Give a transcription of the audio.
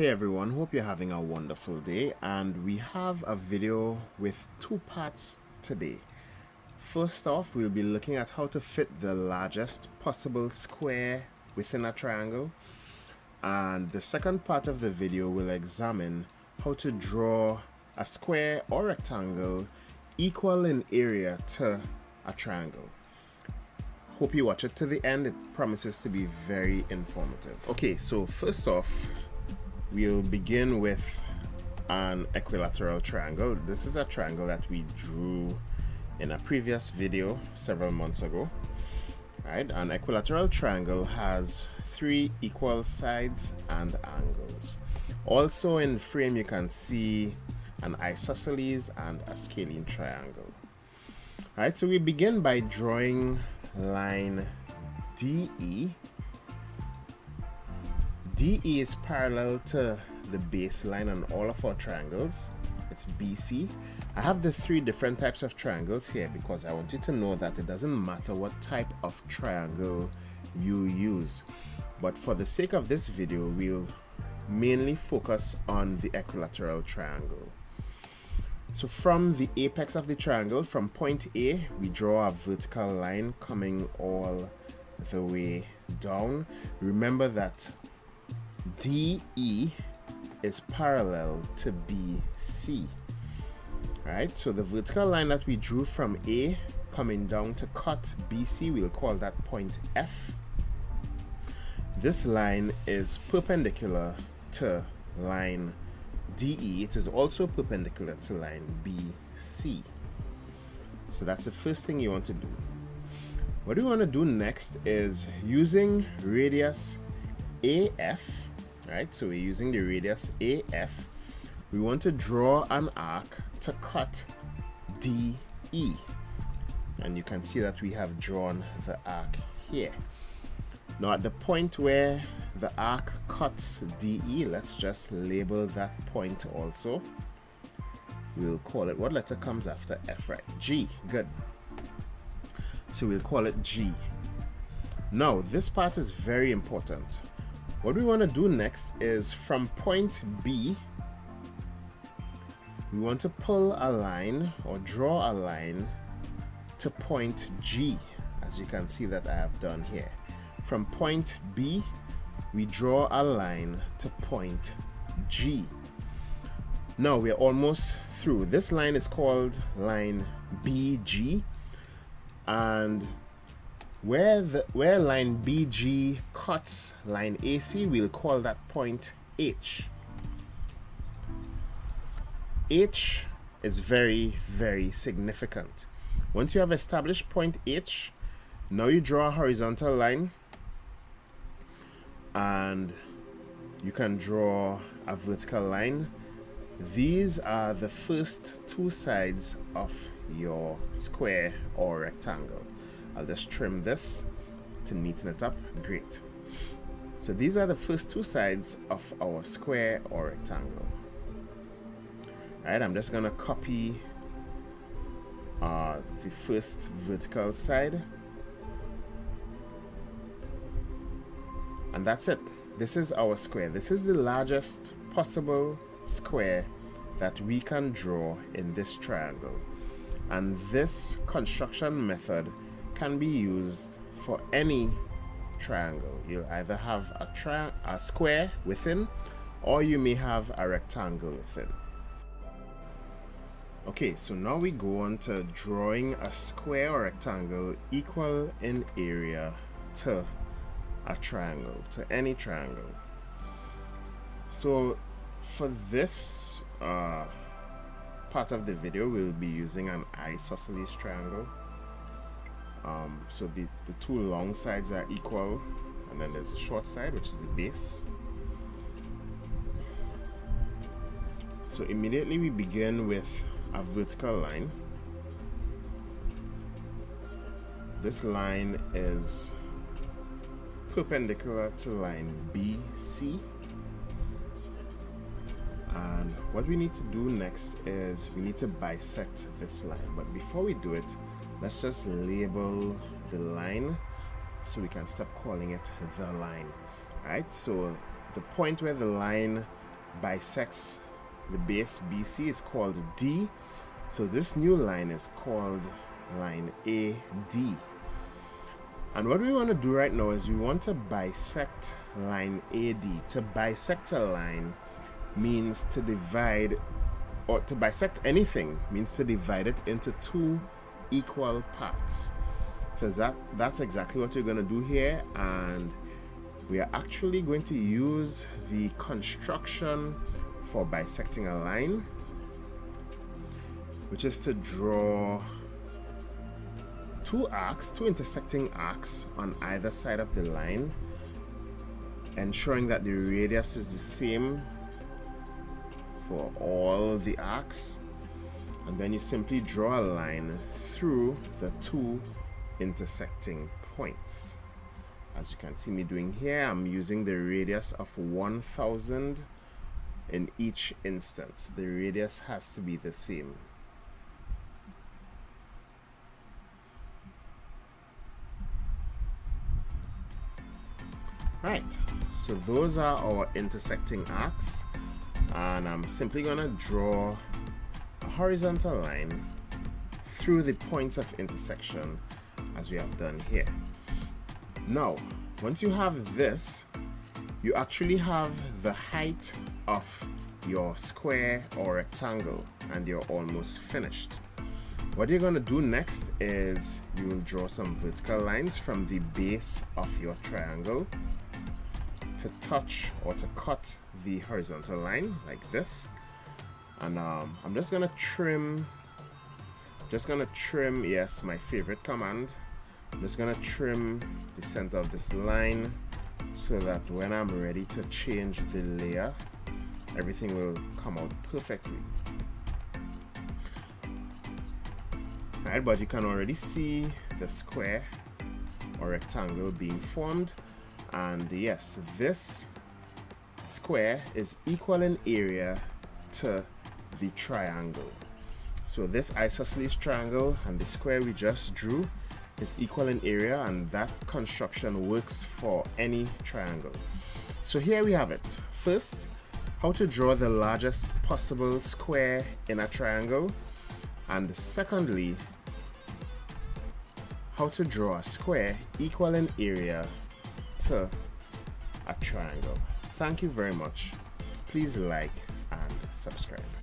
Hey everyone, hope you're having a wonderful day and we have a video with two parts today. First off, we'll be looking at how to fit the largest possible square within a triangle and the second part of the video will examine how to draw a square or rectangle equal in area to a triangle. Hope you watch it to the end, it promises to be very informative. Okay, so first off, we'll begin with an equilateral triangle. This is a triangle that we drew in a previous video several months ago. Right, an equilateral triangle has three equal sides and angles. Also in frame you can see an isosceles and a scalene triangle. Alright, so we begin by drawing line DE DE is parallel to the baseline on all of our triangles. It's BC. I have the three different types of triangles here because I want you to know that it doesn't matter what type of triangle you use. But for the sake of this video, we'll mainly focus on the equilateral triangle. So from the apex of the triangle, from point A, we draw a vertical line coming all the way down. Remember that DE is parallel to BC. Right, so the vertical line that we drew from A coming down to cut BC, we'll call that point F. This line is perpendicular to line DE. It is also perpendicular to line BC. So that's the first thing you want to do. What we want to do next is using radius AF right? So we're using the radius AF we want to draw an arc to cut DE and you can see that we have drawn the arc here. Now at the point where the arc cuts DE let's just label that point also. We'll call it what letter comes after F right? G. Good. So we'll call it G. Now this part is very important what we want to do next is from point B, we want to pull a line or draw a line to point G, as you can see that I have done here. From point B, we draw a line to point G. Now we're almost through. This line is called line BG and where, the, where line BG cuts line AC, we'll call that point H. H is very, very significant. Once you have established point H, now you draw a horizontal line and you can draw a vertical line. These are the first two sides of your square or rectangle. I'll just trim this to neaten it up. Great. So these are the first two sides of our square or rectangle. Alright, I'm just going to copy uh, the first vertical side. And that's it. This is our square. This is the largest possible square that we can draw in this triangle. And this construction method can be used for any triangle. You'll either have a, tri a square within or you may have a rectangle within. Okay, so now we go on to drawing a square or rectangle equal in area to a triangle, to any triangle. So for this uh, part of the video, we'll be using an isosceles triangle um, so the, the two long sides are equal and then there's a short side which is the base. So immediately we begin with a vertical line. This line is perpendicular to line BC and what we need to do next is we need to bisect this line. But before we do it let's just label the line so we can stop calling it the line right so the point where the line bisects the base BC is called D. So this new line is called line AD. And what we want to do right now is we want to bisect line AD. To bisect a line means to divide or to bisect anything means to divide it into two equal parts. So that that's exactly what we're going to do here and we are actually going to use the construction for bisecting a line which is to draw two arcs, two intersecting arcs on either side of the line ensuring that the radius is the same for all the arcs and then you simply draw a line through the two intersecting points. As you can see me doing here I'm using the radius of 1000 in each instance. The radius has to be the same. Right so those are our intersecting arcs. And I'm simply gonna draw horizontal line through the points of intersection as we have done here now once you have this you actually have the height of your square or rectangle and you're almost finished. What you're going to do next is you will draw some vertical lines from the base of your triangle to touch or to cut the horizontal line like this and um, I'm just gonna trim just gonna trim yes my favorite command. I'm just gonna trim the center of this line so that when I'm ready to change the layer everything will come out perfectly. Alright but you can already see the square or rectangle being formed. And yes this square is equal in area to the triangle so this isosceles triangle and the square we just drew is equal in area and that construction works for any triangle. So here we have it. First, how to draw the largest possible square in a triangle and secondly, how to draw a square equal in area to a triangle. Thank you very much. Please like and subscribe.